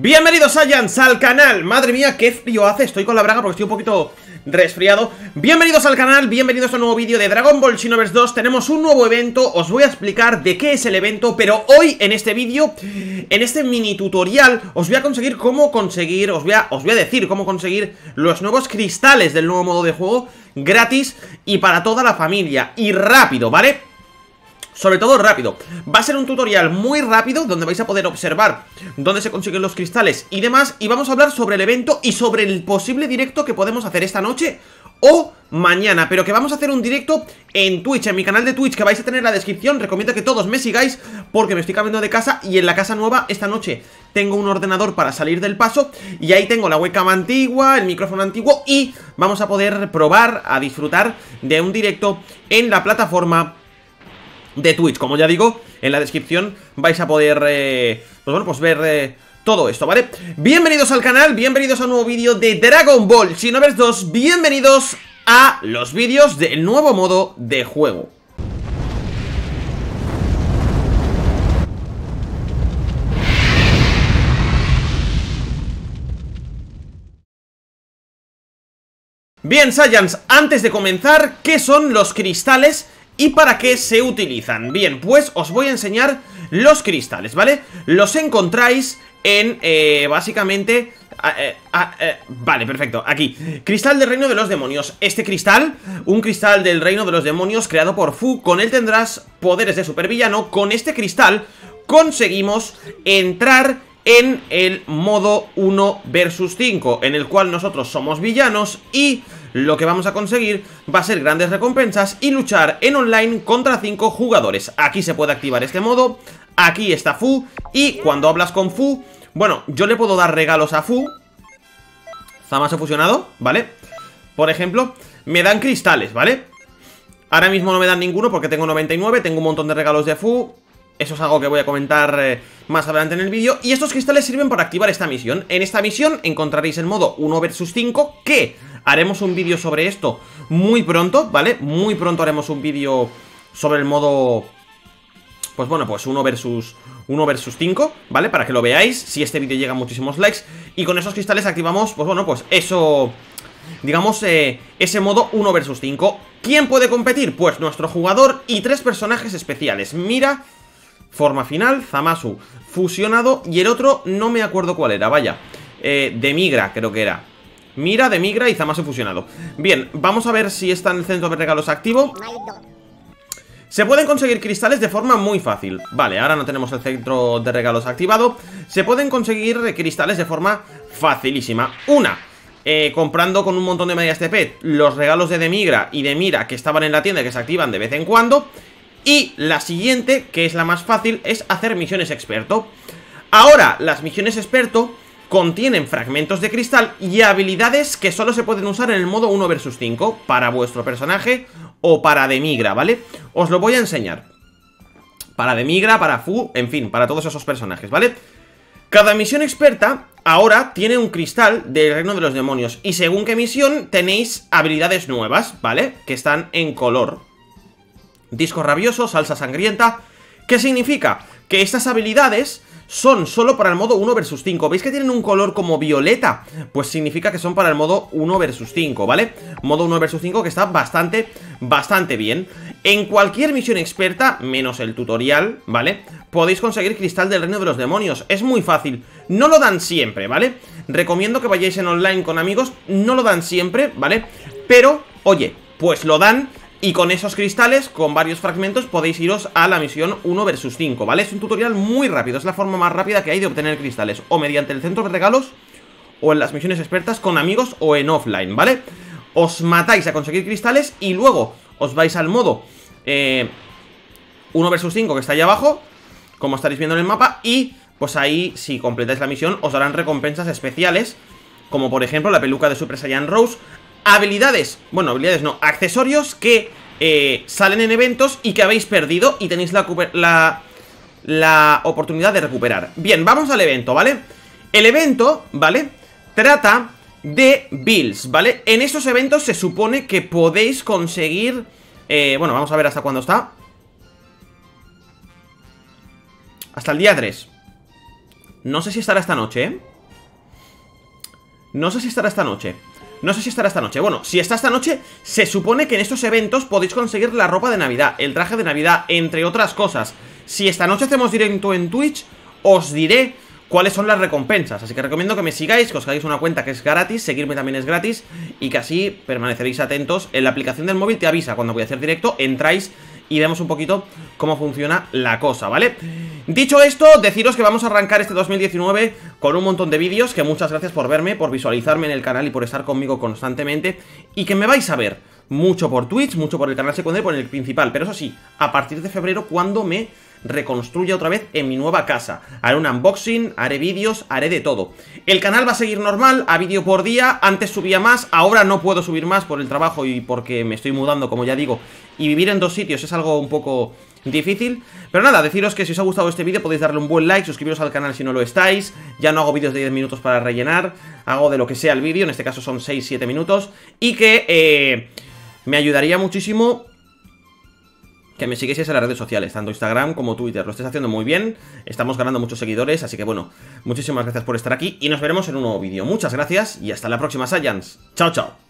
Bienvenidos Saiyans al canal. Madre mía, qué frío hace, estoy con la braga porque estoy un poquito resfriado. Bienvenidos al canal, bienvenidos a un nuevo vídeo de Dragon Ball Xenoverse 2 Tenemos un nuevo evento, os voy a explicar de qué es el evento Pero hoy en este vídeo, en este mini tutorial Os voy a conseguir cómo conseguir, os voy a, os voy a decir cómo conseguir Los nuevos cristales del nuevo modo de juego Gratis y para toda la familia. Y rápido, ¿vale? Sobre todo rápido. Va a ser un tutorial muy rápido Donde vais a poder observar Dónde se consiguen los cristales y demás Y vamos a hablar sobre el evento Y sobre el posible directo que podemos hacer esta noche O mañana. Pero que vamos a hacer un directo en Twitch En mi canal de Twitch que vais a tener en la descripción. Recomiendo que todos me sigáis Porque me estoy cambiando de casa Y en la casa nueva esta noche tengo un ordenador para salir del paso Y ahí tengo la webcam antigua El micrófono antiguo Y vamos a poder probar A disfrutar de un directo En la plataforma de Twitch. Como ya digo, en la descripción vais a poder, eh, pues bueno, pues ver eh, todo esto, ¿vale? Bienvenidos al canal, bienvenidos a un nuevo vídeo de Dragon Ball Xenoverse 2, bienvenidos a los vídeos del nuevo modo de juego. Bien, Saiyans, antes de comenzar, ¿qué son los cristales ¿Y para qué se utilizan? Bien, pues os voy a enseñar los cristales, ¿vale? Los encontráis en, eh, básicamente... Eh, eh, vale, perfecto, aquí Cristal del Reino de los Demonios Este cristal, un cristal del Reino de los Demonios Creado por Fu, con él tendrás poderes de supervillano Con este cristal conseguimos entrar en el modo 1 versus 5 En el cual nosotros somos villanos y lo que vamos a conseguir va a ser grandes recompensas y luchar en online contra 5 jugadores. Aquí se puede activar este modo, aquí está Fu y cuando hablas con Fu, bueno, yo le puedo dar regalos a Fu. Zamasu fusionado, ¿vale? Por ejemplo, me dan cristales, ¿vale? Ahora mismo no me dan ninguno porque tengo 99, tengo un montón de regalos de Fu eso es algo que voy a comentar eh, más adelante en el vídeo Y estos cristales sirven para activar esta misión En esta misión encontraréis el modo 1 vs 5 Que haremos un vídeo sobre esto muy pronto, ¿vale? Muy pronto haremos un vídeo sobre el modo... Pues bueno, pues 1 versus 1 versus 5, ¿vale? Para que lo veáis, si este vídeo llega a muchísimos likes Y con esos cristales activamos, pues bueno, pues eso... Digamos, eh, ese modo 1 versus 5 ¿Quién puede competir? Pues nuestro jugador y tres personajes especiales Mira, Forma final, Zamasu fusionado y el otro no me acuerdo cuál era, vaya eh, De Migra creo que era Mira, de Migra y Zamasu fusionado. Bien, vamos a ver si está en el centro de regalos activo. Se pueden conseguir cristales de forma muy fácil. Vale, ahora no tenemos el centro de regalos activado. Se pueden conseguir cristales de forma facilísima. Una, eh, comprando con un montón de medias TP Los regalos de Demigra y de Mira que estaban en la tienda que se activan de vez en cuando. Y la siguiente, que es la más fácil, es hacer misiones experto. Ahora, las misiones experto contienen fragmentos de cristal y habilidades que solo se pueden usar en el modo 1 vs 5 Para vuestro personaje o para Demigra, ¿vale? Os lo voy a enseñar Para Demigra, para Fu, en fin, para todos esos personajes, ¿vale? Cada misión experta ahora tiene un cristal del reino de los demonios Y según qué misión tenéis habilidades nuevas, ¿vale? Que están en color Disco rabioso, salsa sangrienta ¿Qué significa? Que estas habilidades son solo para el modo 1 vs 5 ¿Veis que tienen un color como violeta? Pues significa que son para el modo 1 vs 5, ¿vale? Modo 1 vs 5 que está bastante, bastante bien En cualquier misión experta, menos el tutorial, ¿vale? Podéis conseguir cristal del reino de los demonios Es muy fácil, no lo dan siempre, ¿vale? Recomiendo que vayáis en online con amigos No lo dan siempre, ¿vale? Pero, oye, pues lo dan y con esos cristales, con varios fragmentos, podéis iros a la misión 1 vs 5, ¿vale? Es un tutorial muy rápido, es la forma más rápida que hay de obtener cristales O mediante el centro de regalos, o en las misiones expertas con amigos o en offline, ¿vale? Os matáis a conseguir cristales y luego os vais al modo eh, 1 vs 5 que está ahí abajo Como estaréis viendo en el mapa Y pues ahí, si completáis la misión, os darán recompensas especiales Como por ejemplo la peluca de Super Saiyan Rose habilidades, bueno, habilidades no, accesorios que eh, salen en eventos y que habéis perdido y tenéis la, la, la oportunidad de recuperar. Bien, vamos al evento, ¿vale? El evento, ¿vale? Trata de builds, ¿vale? En esos eventos se supone que podéis conseguir... Eh, bueno, vamos a ver hasta cuándo está. Hasta el día 3. No sé si estará esta noche, ¿eh? No sé si estará esta noche no sé si estará esta noche. Bueno, si está esta noche, se supone que en estos eventos podéis conseguir la ropa de Navidad, el traje de Navidad, entre otras cosas. Si esta noche hacemos directo en Twitch, os diré cuáles son las recompensas. Así que recomiendo que me sigáis, que os hagáis una cuenta que es gratis, seguirme también es gratis y que así permaneceréis atentos. En la aplicación del móvil te avisa cuando voy a hacer directo, entráis y vemos un poquito cómo funciona la cosa, ¿vale? Dicho esto, deciros que vamos a arrancar este 2019 con un montón de vídeos, que muchas gracias por verme, por visualizarme en el canal y por estar conmigo constantemente, y que me vais a ver mucho por Twitch, mucho por el canal secundario por el principal, pero eso sí, a partir de febrero cuando me reconstruya otra vez en mi nueva casa. Haré un unboxing, haré vídeos, haré de todo. El canal va a seguir normal, a vídeo por día, antes subía más, ahora no puedo subir más por el trabajo y porque me estoy mudando, como ya digo, y vivir en dos sitios es algo un poco difícil. Pero nada, deciros que si os ha gustado este vídeo podéis darle un buen like, suscribiros al canal si no lo estáis. Ya no hago vídeos de 10 minutos para rellenar Hago de lo que sea el vídeo, en este caso son 6-7 minutos. Y que eh, me ayudaría muchísimo que me siguieseis en las redes sociales, tanto Instagram como Twitter. Lo estáis haciendo muy bien, estamos ganando muchos seguidores, así que bueno, muchísimas gracias por estar aquí y nos veremos en un nuevo vídeo. Muchas gracias y hasta la próxima, Saiyans. Chao, chao.